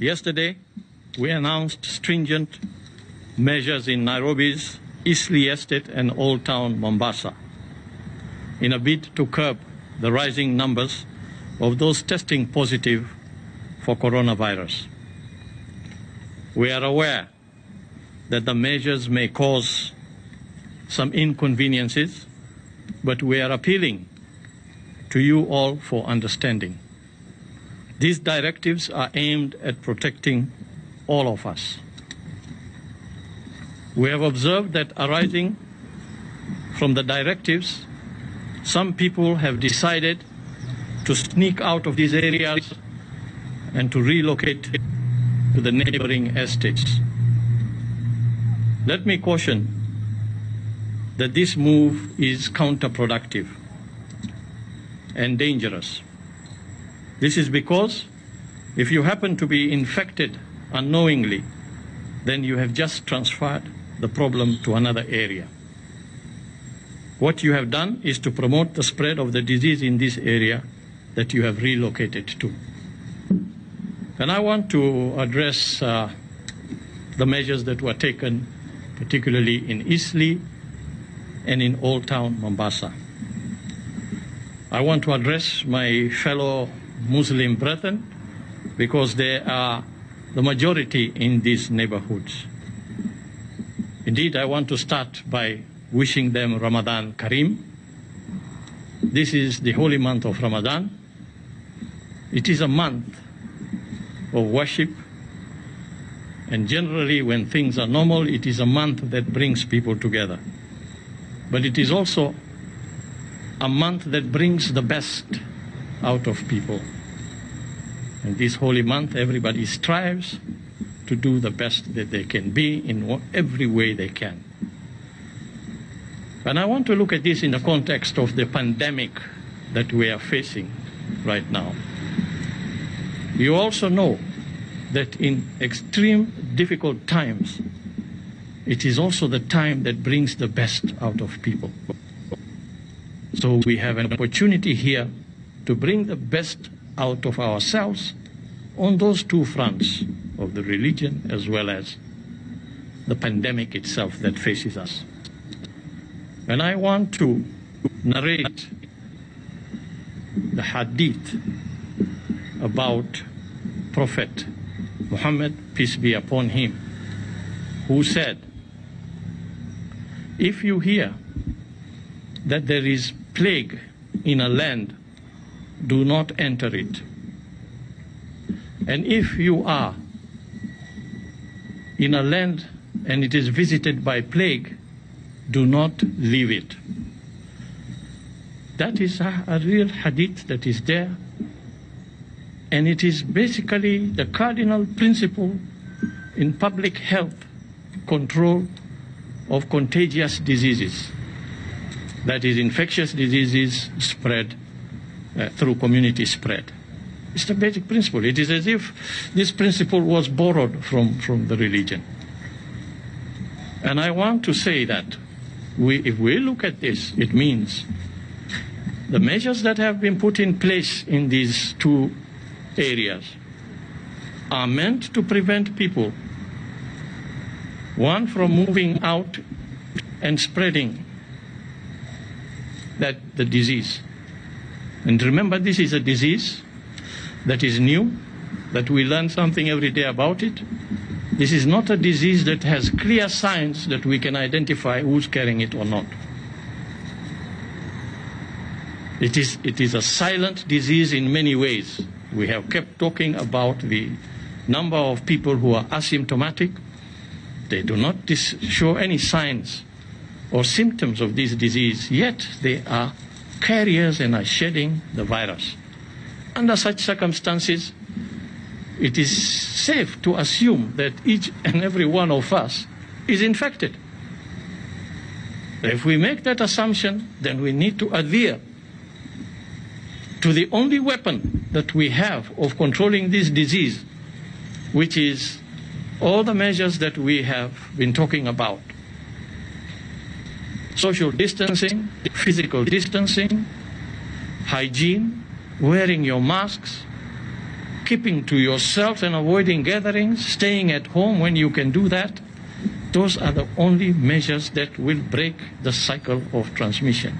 Yesterday, we announced stringent measures in Nairobi's Eastleigh Estate and Old Town Mombasa in a bid to curb the rising numbers of those testing positive for coronavirus. We are aware that the measures may cause some inconveniences, but we are appealing to you all for understanding. These directives are aimed at protecting all of us. We have observed that arising from the directives, some people have decided to sneak out of these areas and to relocate to the neighboring estates. Let me caution that this move is counterproductive and dangerous. This is because if you happen to be infected unknowingly, then you have just transferred the problem to another area. What you have done is to promote the spread of the disease in this area that you have relocated to. And I want to address uh, the measures that were taken, particularly in Eastleigh and in Old Town Mombasa. I want to address my fellow Muslim brethren because they are the majority in these neighborhoods. Indeed, I want to start by wishing them Ramadan Kareem. This is the holy month of Ramadan. It is a month of worship. And generally, when things are normal, it is a month that brings people together. But it is also a month that brings the best out of people. And this holy month, everybody strives to do the best that they can be in every way they can. And I want to look at this in the context of the pandemic that we are facing right now. You also know that in extreme difficult times, it is also the time that brings the best out of people. So we have an opportunity here to bring the best out of ourselves on those two fronts of the religion as well as the pandemic itself that faces us. And I want to narrate the hadith about Prophet Muhammad, peace be upon him, who said, If you hear that there is plague in a land, do not enter it. And if you are in a land and it is visited by plague, do not leave it. That is a, a, real hadith that is there. And it is basically the cardinal principle in public health control of contagious diseases. That is, infectious diseases spread uh, through community spread. It's the basic principle. It is as if this principle was borrowed from, from the religion. And I want to say that we, if we look at this, it means the measures that have been put in place in these two areas are meant to prevent people, one, from moving out and spreading that the disease. And remember, this is a disease that is new, that we learn something every day about it. This is not a disease that has clear signs that we can identify who's carrying it or not. It is, it is a silent disease in many ways. We have kept talking about the number of people who are asymptomatic. They do not show any signs or symptoms of this disease, yet they are carriers and are shedding the virus. Under such circumstances, it is safe to assume that each and every one of us is infected. If we make that assumption, then we need to adhere to the only weapon that we have of controlling this disease, which is all the measures that we have been talking about social distancing, physical distancing, hygiene, wearing your masks, keeping to yourself and avoiding gatherings, staying at home when you can do that, those are the only measures that will break the cycle of transmission.